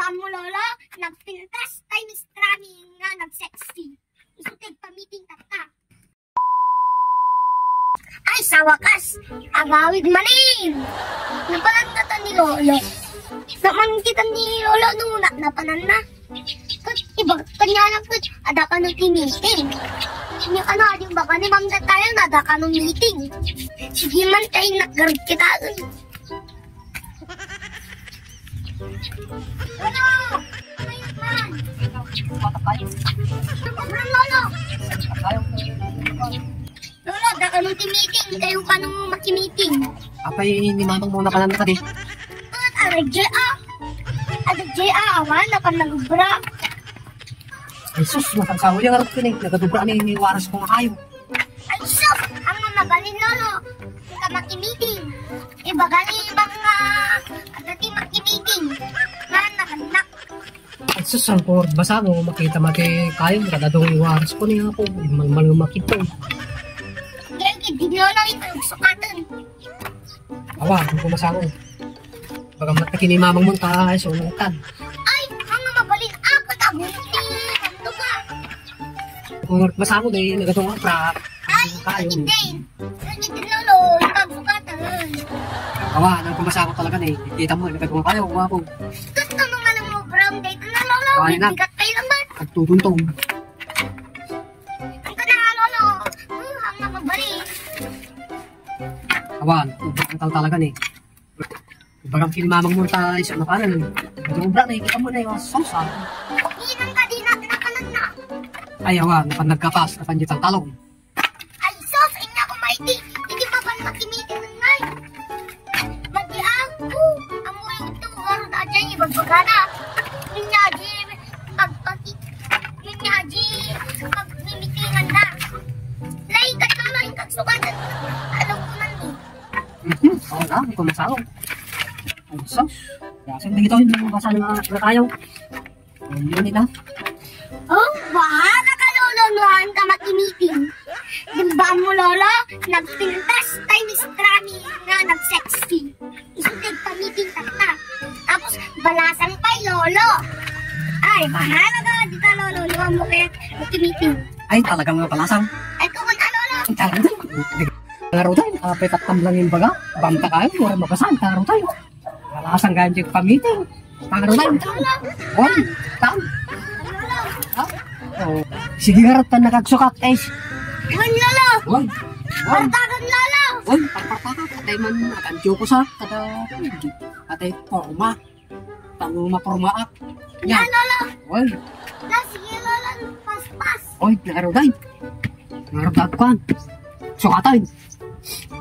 Ba mo lolo, nagpintas tayo ni Strami nga nagsexy. Isutig pa-meeting tata. Ay, sa wakas, agawid manin. Napalan ka ta ni lolo. Naman kita ni lolo nung na, napanan na. Kat, iba, kanya lang kat, ada ka nung meeting. Niya ka na, yung baka ni ma'am na tayo, nada ka nung meeting. Sige man tayo, nag kita. Lolo. Da ka nung meeting. Kayo ka nung makimiting. Apay, ni mamang muna ka lang nakadi. At ara J.A. Ada J.A. awan na ka nagubra. Ay sus, matangsaw yung harap ko ni. Nagadubra ni ni waras ko nga kayo. Ay sus, ang mamagalin lolo. Ka makimiting. Iba gali ibang uh, Ang por basa mo, makita mati kayo. Kadadong yung waras ko niya po. Malmal yung makita. Gaya di lolo yung sukatan. Awa, ang pumasa ko. Baga mataki ni mamang mo tayo. So, nangtan. Ay, ang mabalin ako. Ito ka. Kung basa ko, di nagadong pra. Ay, Kayo. hindi. Hindi din lolo, yung sukatan. Awa, ang pumasa ko talaga ni. Kita mo, nagadong kayo. Po. Gusto mo nga ng mga brown na lolo. Ay, nak. Bigat kayo naman. Nagtutuntong. Ang ka na lolo. Uh, ang mabalin. Awa, ang tal talaga ni. Bagang kinimamang mo tayo sa makanan. Nagadong ni. Kita mo na yung sausa. Inang ka din natin nakalan na. Ay, awa, napan nagkapas. Napan ditang talong. Ay, sos, inya ko maiti. Hindi pa ba makimitin ng ngay? Mati ako. Amo yung tuwar na dyan na kagsukatan. Alam ko man ni. Mhm, Oo na, may kumasaw. Ay, sus. Kasi hindi ito yung basa na na tayo. Ay, yun ito. Oh, bahala ka lolo nuhan ka makimiting. Dimba mo lolo, nagpintas tayo ni Strami nga nagsexy. Isutig pa-meeting tata. Tapos balasang pa lolo. Ay, bahala ka dito lolo, luwan mo kaya makimiting. Ay, talagang mga palasang. Ay, kung na lolo. Ang talagang Laro tayo, apay tatam lang yung baga. Bamta kayo, mura mabasan, taro tayo. Palasang ganyan yung pamiting. Taro tayo. Tam. lolo. Ha? Oh. Sige harap ka nakagsukat. Yun lolo. Oy, oy, Partagan lolo. oy, parpartaka. Katay man, akantiyo ko sa, kata, katay porma. Tanong mapormaak. Yan Yan. lolo. Oy, Na, sige lolo, paspas. oy, laro tayo. Laro tayo kan. Sukatan.